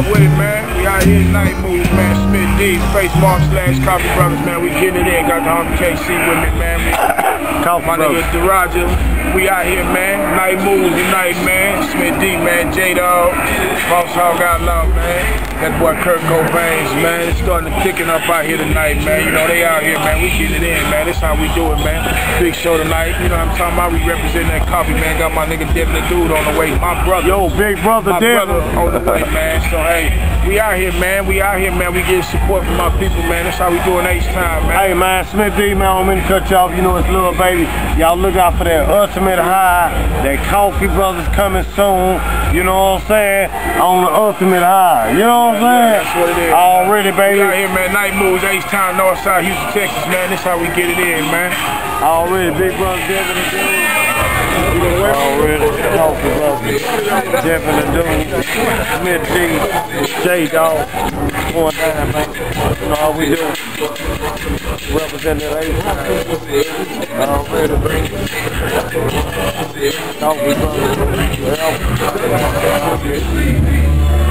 up with it, man. We out here night moves, man. Smit-D, face mark slash Coughee Brothaz, man. We get it in. Got the homie KC with me, man. Coughee My nigga Daraja. We out here, man. Night moves tonight, man. Smit-D, man. J-Dawg. Boss Hogg Outlawz, man. That boy Kirko Bangz, man. It's starting to picking up out here tonight, man. You know, they out here, man. We getting it in, man. That's how we do it, man. Big show tonight. You know what I'm talking about? We representing that Coughee, man. Got my nigga Devin the Dude on the way. My brother. Yo, big brother My Devin. brother on the way, man. So, hey, we out here, man. We out here, man. We getting support from our people, man. That's how we doing H time, man. Hey man, Smit-D man, I'm gonna cut you off. You know it's little baby. Y'all look out for that ultimate high. That Coughee Brothaz coming soon. You know what I'm saying? On the ultimate high. You know what I'm saying? That's what it is. Already, We out baby. here, man. Night moves, H time, Northside, Houston, Texas, man. This how we get it in, man. Already, big brother Devin and Dude. Already, Coughee Brothaz. Devin and Dude. Smit-D. J Dawg. Going down, man. You know how we do. Representing eight Already, bring Coughee Brothaz. what